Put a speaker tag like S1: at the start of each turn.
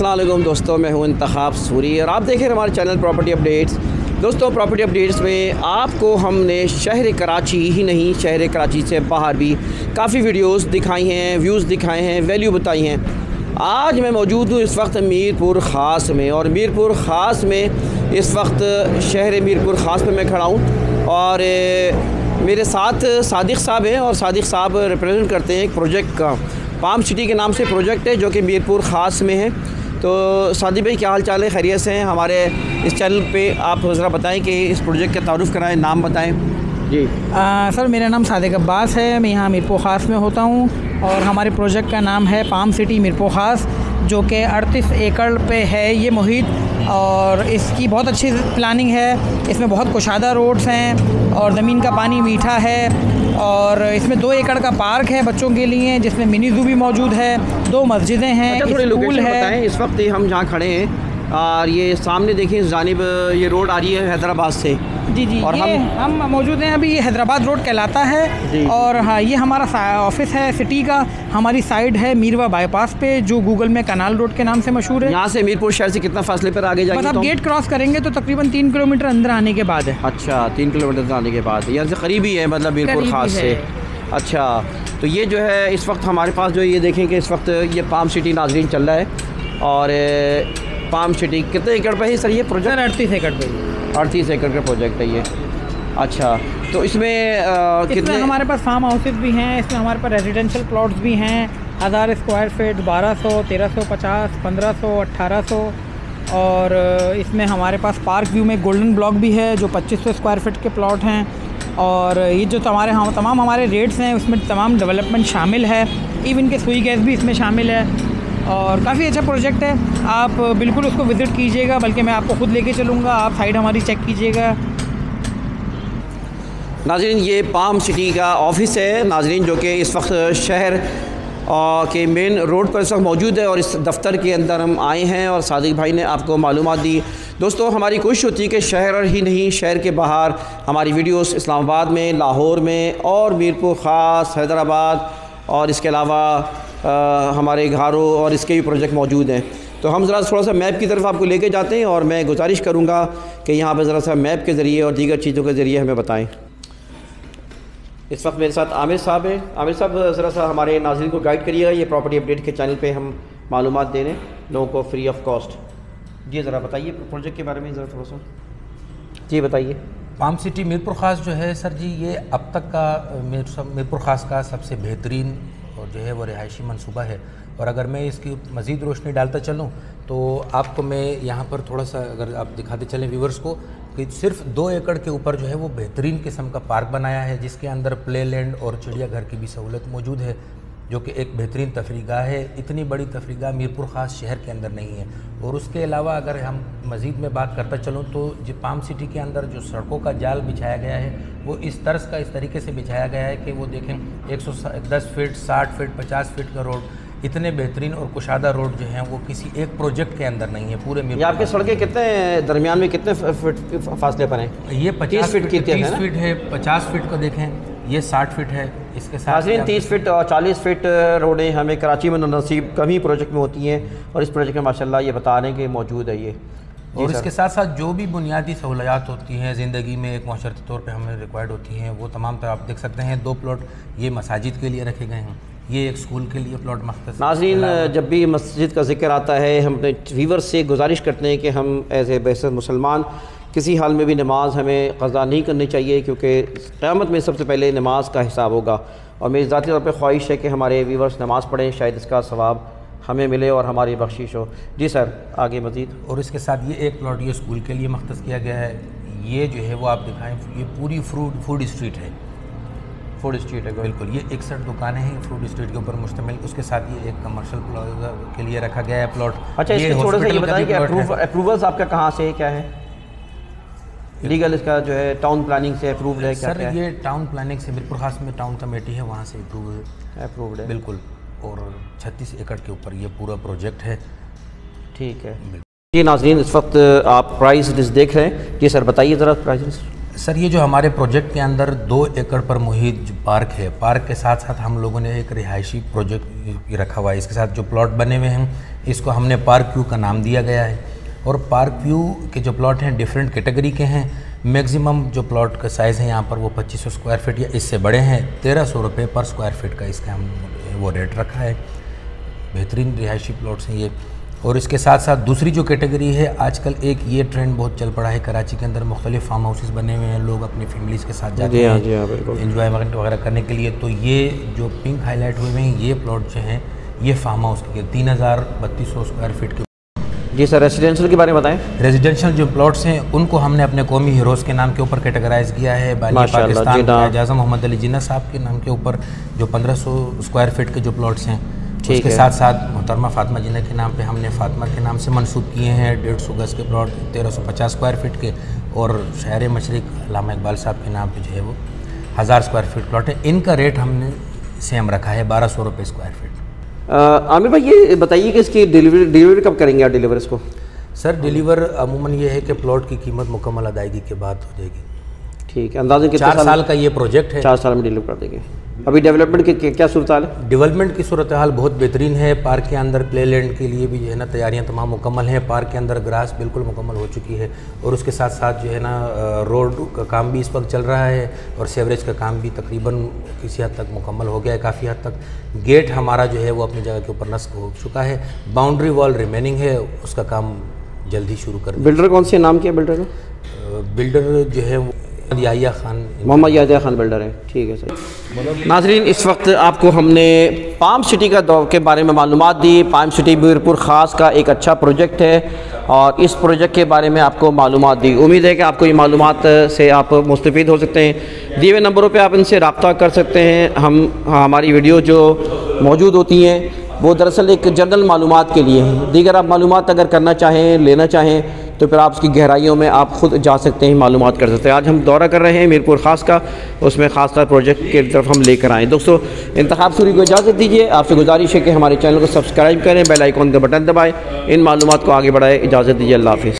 S1: वालेकुम दोस्तों, मैं हूँ इंतखाब सूरी और आप देख रहे हैं हमारे चैनल प्रॉपर्टी अपडेट्स। दोस्तों, प्रॉपर्टी अपडेट्स में आपको हमने शहर कराची ही नहीं, शहर कराची से बाहर भी काफ़ी वीडियोस दिखाई हैं, व्यूज़ दिखाए हैं, वैल्यू बताई हैं। आज मैं मौजूद हूँ इस वक्त मीरपुर ख़ास में और मीरपुर ख़ास में इस वक्त शहर मीरपुर ख़ास में मैं खड़ा हूँ और मेरे साथ सादिक साहब हैं और सादिक साहब रिप्रेजेंट करते हैं एक प्रोजेक्ट का। पाम सिटी के नाम से प्रोजेक्ट है जो कि मीरपुर ख़ास में है। तो सादी भाई क्या हाल चाल है? खैरियत से हैं? हमारे इस चैनल पे आप ज़रा बताएँ कि इस प्रोजेक्ट का तारुफ़ कराएँ नाम बताएँ। जी।
S2: आ, सर मेरा नाम सादिक अब्बास है। मैं यहाँ मीरपुर ख़ास में होता हूँ और हमारे प्रोजेक्ट का नाम है पाम सिटी मीरपुर ख़ास जो कि अड़तीस एकड़ पे है ये मुहित और इसकी बहुत अच्छी प्लानिंग है। इसमें बहुत कुशादा रोड्स हैं और ज़मीन का पानी मीठा है। और इसमें दो एकड़ का पार्क है बच्चों के लिए जिसमें मिनी जू भी मौजूद है। दो मस्जिदें हैं
S1: अच्छा,
S2: स्कूल है।
S1: इस वक्त हम जहाँ खड़े हैं और ये सामने देखिए जानब ये रोड आ रही है हैदराबाद से।
S2: जी जी और ये हम हम मौजूद हैं अभी ये हैदराबाद रोड कहलाता है और हाँ ये हमारा ऑफ़िस है सिटी का। हमारी साइड है मीरवा बाईपास पे जो गूगल में कनाल रोड के नाम से मशहूर है।
S1: यहाँ से मीरपुर शहर से कितना फासले पर आगे जाएँगे
S2: आप गेट क्रॉस करेंगे तो तकरीबन तीन किलोमीटर अंदर आने के बाद है।
S1: अच्छा तीन किलोमीटर आने के बाद यहाँ से करीबी है मतलब मीरपुर खास से। अच्छा तो ये जो है इस वक्त हमारे पास जो ये देखें कि इस वक्त ये पाम सिटी नाजरीन चल रहा है। और पाम सिटी कितने एकड़ पे है सर ये प्रोजेक्ट?
S2: अड़तीस एकड़ पे।
S1: अड़तीस एकड़ का प्रोजेक्ट है ये। अच्छा तो इसमें
S2: आ, कितने हमारे पास फार्म हाउसेज भी हैं इसमें हमारे पास रेजिडेंशियल प्लॉट्स भी हैं हज़ार स्क्वायर फीट बारह सौ तेरह सौ पचास पंद्रह सौ अट्ठारह सौ और इसमें हमारे पास पार्क व्यू में गोल्डन ब्लॉक भी है जो पच्चीस सौ स्क्वायर फीट के प्लॉट हैं और ये जो हमारे हम तमाम हमारे रेट्स हैं उसमें तमाम डेवलपमेंट शामिल है इवन के सुई गैस भी इसमें शामिल है और काफ़ी अच्छा प्रोजेक्ट है। आप बिल्कुल उसको विज़िट कीजिएगा, बल्कि मैं आपको ख़ुद लेके चलूँगा। आप साइड हमारी चेक कीजिएगा।
S1: नाजरीन, ये पाम सिटी का ऑफ़िस है। नाजरीन, जो कि इस वक्त शहर के मेन रोड पर इस वक्त मौजूद है और इस दफ्तर के अंदर हम आए हैं और सादिक भाई ने आपको मालूम दी। दोस्तों, हमारी कोशिश होती है कि शहर ही नहीं, शहर के बाहर हमारी वीडियोस इस्लामाबाद में, लाहौर में और मीरपुर, ख़ास हैदराबाद और इसके अलावा हमारे घरों और इसके भी प्रोजेक्ट मौजूद हैं। तो हम ज़रा थोड़ा सा मैप की तरफ़ आपको लेके जाते हैं और मैं गुजारिश करूँगा कि यहाँ पर ज़रा सा मैप के ज़रिए और दीगर चीज़ों के ज़रिए हमें बताएँ। इस वक्त मेरे साथ आमिर साहब हैं। आमिर साहब, ज़रा सा हमारे नाजरन को गाइड करिएगा ये प्रॉपर्टी अपडेट के चैनल पर हम मालूम दे रहे हैं। लोगों को फ्री ऑफ़ कॉस्ट जी, ज़रा बताइए प्रोजेक्ट के बारे में ज़रा थोड़ा सा। जी, बताइए।
S3: पाम सिटी मीरपुर ख़ास जो है, सर जी, ये अब तक का मीरपुर ख़ास का सबसे बेहतरीन और जो है वो रिहायशी मनसूबा है। और अगर मैं इसकी मज़ीद रोशनी डालता चलूँ तो आपको मैं यहाँ पर थोड़ा सा अगर आप दिखाते चलें व्यूवर्स को कि सिर्फ़ दो एकड़ के ऊपर जो है वो बेहतरीन किस्म का पार्क बनाया है, जिसके अंदर प्ले लैंड और चिड़ियाघर की भी सहूलत मौजूद है। जो कि एक बेहतरीन तफरीगाह है इतनी बड़ी तफरीगाह मीरपुर ख़ास शहर के अंदर नहीं है। और उसके अलावा अगर हम मज़ीद में बात करता चलूँ तो जो पाम सिटी के अंदर जो सड़कों का जाल बिछाया गया है वो इस तर्ज का इस तरीके से बिछाया गया है कि वो देखें एक सौ दस फीट साठ फीट पचास फीट का रोड इतने बेहतरीन और कुशादा रोड जो हैं वो किसी एक प्रोजेक्ट के अंदर नहीं है पूरे
S1: ये आपके सड़कें कितने दरमियान में कितने फीट फासले पर हैं?
S3: ये पचास फीट की तीस फीट है पचास फीट को देखें ये साठ फीट है इसके साथ
S1: तीस फिट और चालीस फिट रोडें हमें कराची में नसीब कम ही प्रोजेक्ट में होती हैं और इस प्रोजेक्ट में माशाल्लाह ये बता रहे हैं कि मौजूद है ये।
S3: और इसके साथ साथ जो भी बुनियादी सहूलियात होती हैं ज़िंदगी में एक माशरती तौर पर हमें रिक्वायर्ड होती हैं वो तमाम तरह आप देख सकते हैं। दो प्लॉट ये मसाजिद के लिए रखे गए हैं। ये एक स्कूल के लिए प्लॉट मख्त
S1: नाजरीन जब भी मस्जिद का ज़िक्र आता है हम अपने वीवर से गुजारिश करते हैं कि हम एज ए बेहतर मुसलमान किसी हाल में भी नमाज़ हमें कज़ा नहीं करनी चाहिए क्योंकि क़्यामत में सबसे पहले नमाज़ का हिसाब होगा। और मेरी ज़ाती तौर पर ख्वाहिश है कि हमारे व्यूवर्स नमाज़ पढ़ें शायद इसका सवाब हमें मिले और हमारी बख्शिश हो। जी सर आगे मज़ीद।
S3: और इसके साथ ये एक प्लॉट ये स्कूल के लिए मख्त किया गया है। ये जो है वो आप दिखाएँ ये पूरी फ्रूट फ़ूड स्ट्रीट है।
S1: फ़ूड स्ट्रीट है
S3: बिल्कुल। ये इकसठ दुकानें हैं फ़ूड स्ट्रीट के ऊपर मुश्तमिल। उसके साथ ये एक कमर्शियल के लिए रखा गया है प्लॉट
S1: अच्छा ये थोड़ा सा ये बताइए कि अप्रूवल्स आपका कहाँ से क्या है? लीगल इसका जो है टाउन प्लानिंग से अप्रूव्ड है
S3: क्या सर क्या ये टाउन प्लानिंग से मिरपुर खास में टाउन कमेटी है वहाँ से अप्रूव
S1: है। अप्रूव्ड है।
S3: बिल्कुल। और 36 एकड़ के ऊपर ये पूरा प्रोजेक्ट है।
S1: ठीक है। जी नाजरीन इस वक्त आप प्राइस लिस्ट देख रहे हैं। जी सर बताइए ज़रा प्राइस
S3: सर ये जो हमारे प्रोजेक्ट के अंदर दो एकड़ पर मुहित जो पार्क है पार्क के साथ साथ हम लोगों ने एक रिहायशी प्रोजेक्ट रखा हुआ है। इसके साथ जो प्लॉट बने हुए हैं इसको हमने पार्क व्यू का नाम दिया गया है। और पार्क व्यू के जो प्लॉट हैं डिफरेंट कैटेगरी के हैं। मैक्सिमम जो प्लॉट का साइज़ है यहाँ पर वो 2500 स्क्वायर फीट या इससे बड़े हैं। तेरह सौ रुपये पर स्क्वायर फीट का इसका हम वो रेट रखा है। बेहतरीन रिहायशी प्लॉट्स हैं ये। और इसके साथ साथ दूसरी जो कैटेगरी है आजकल एक ये ट्रेंड बहुत चल पड़ा है कराची के अंदर मुख्तलिफ़ फार्म हाउसेस बने हुए हैं। लोग अपनी फैमिलीज़ के साथ जाते
S1: हाँ,
S3: हैं
S1: जी हाँ।
S3: इन्जॉयमेंट वगैरह करने के लिए। तो ये जो पिंक हाईलाइट हुए हुए हैं ये प्लॉट जो हैं ये फार्म हाउस के तीन हज़ार बत्तीस सौ स्क्वायर फीट के
S1: जी सर रेजिडेंशियल के बारे में बताएँ।
S3: रेजिडेंशियल जो प्लॉट्स हैं उनको हमने अपने कौमी हीरोज़ के नाम के ऊपर कैटेगराइज किया है। पाकिस्तान
S1: जिन्ना।
S3: मोहम्मद अली जिन्ना साहब के नाम के ऊपर जो 1500 स्क्वायर फीट के जो प्लॉट्स हैं उसके
S1: है।
S3: साथ साथ मोहतरमा फातिमा जिन्ना के नाम पे हमने फातिमा के नाम से मंसूब किए हैं। डेढ़ सौ गज़ के प्लॉट तेरह सौ पचास स्क्वायर फीट के और शहर मशरक अलामा इकबाल साहब के नाम पे जो है वो हज़ार स्क्वायर फीट प्लॉट है। इनका रेट हमने सेम रखा है बारह सौ रुपये स्क्वायर फीट
S1: आमिर भाई ये बताइए कि इसकी डिलीवरी डिलीवरी कब करेंगे आप डिलीवर इसको
S3: सर डिलीवर अमूमन ये है कि प्लॉट की कीमत मुकम्मल अदायगी के बाद हो जाएगी।
S1: ठीक है अंदाज़ा
S3: चार
S1: साल
S3: साल का ये प्रोजेक्ट है।
S1: चार साल में डिलीवर कर देंगे। अभी डेवलपमेंट की क्या- सूरत हाल है?
S3: डेवलपमेंट की सूरत हाल बहुत बेहतरीन है। पार्क के अंदर प्ले लैंड के लिए भी जो है ना तैयारियाँ तमाम मुकम्मल हैं। पार्क के अंदर ग्रास बिल्कुल मुकम्मल हो चुकी है और उसके साथ साथ जो है ना रोड का काम भी इस वक्त चल रहा है और सेवरेज का काम भी तकरीबन किसी हद तक मुकम्मल हो गया है काफ़ी हद तक। गेट हमारा जो है वो अपनी जगह के ऊपर नस्क हो चुका है। बाउंड्री वॉल रिमेनिंग है। उसका काम जल्दी शुरू कर
S1: बिल्डर कौन से नाम किया बिल्डर का?
S3: बिल्डर जो है याहिया खान।
S1: मोहम्मद यादिया खान बिल्डर है। ठीक है, सर। नाजरीन, इस वक्त आपको हमने पाम सिटी का दौर के बारे में मालूम दी। पाम सिटी मीरपुर ख़ास का एक अच्छा प्रोजेक्ट है और इस प्रोजेक्ट के बारे में आपको मालूम दी। उम्मीद है कि आपको ये मालूम से आप मुस्तफ़ हो सकते हैं। दिए हुए नंबरों पर आप इनसे रबता कर सकते हैं। हम, हमारी वीडियो जो मौजूद होती हैं, वो दरअसल एक जनरल मालूम के लिए हैं। दीगर आप मालूम अगर करना चाहें, लेना चाहें तो फिर आप उसकी गहराइयों में आप खुद जा सकते हैं मालूम कर सकते हैं। आज हम दौरा कर रहे हैं मीरपुर ख़ास का, उसमें ख़ास कर प्रोजेक्ट की तरफ़ हम लेकर आएँ। दोस्तों इंतब सूरी को इजाज़त दीजिए। आपसे गुजारिश है कि हमारे चैनल को सब्सक्राइब करें बेलाइकॉन का बटन दबाएँ। इन मालूम को आगे बढ़ाएँ। इजाज़त दीजिए, अल्लाह हाफिज़।